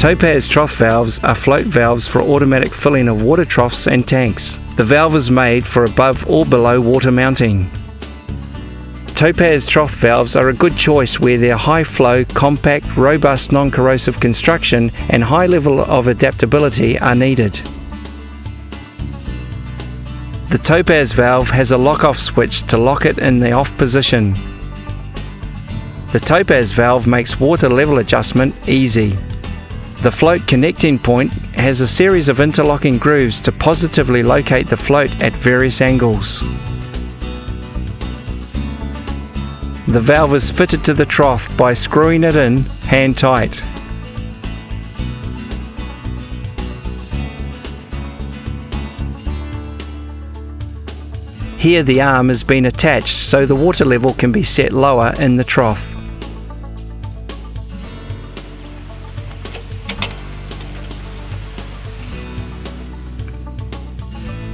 Topaz trough valves are float valves for automatic filling of water troughs and tanks. The valve is made for above or below water mounting. Topaz trough valves are a good choice where their high flow, compact, robust non corrosive construction and high level of adaptability are needed. The Topaz valve has a lock off switch to lock it in the off position. The Topaz valve makes water level adjustment easy. The float connecting point has a series of interlocking grooves to positively locate the float at various angles. The valve is fitted to the trough by screwing it in hand tight. Here the arm has been attached so the water level can be set lower in the trough.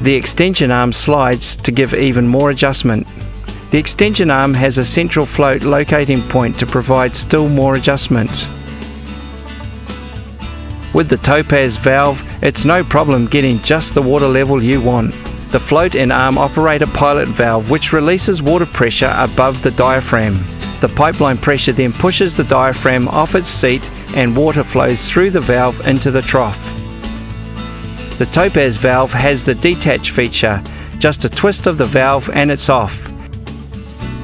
The extension arm slides to give even more adjustment. The extension arm has a central float locating point to provide still more adjustment. With the Topaz valve, it's no problem getting just the water level you want. The float and arm operate a pilot valve which releases water pressure above the diaphragm. The pipeline pressure then pushes the diaphragm off its seat and water flows through the valve into the trough. The Topaz valve has the detach feature, just a twist of the valve and it's off.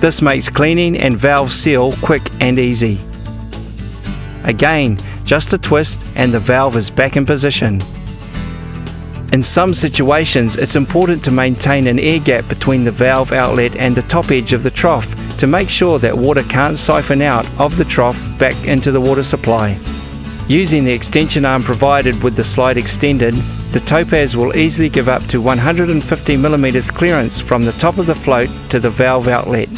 This makes cleaning and valve seal quick and easy. Again, just a twist and the valve is back in position. In some situations, it's important to maintain an air gap between the valve outlet and the top edge of the trough to make sure that water can't siphon out of the trough back into the water supply. Using the extension arm provided with the slide extended, the Topaz will easily give up to 150mm clearance from the top of the float to the valve outlet.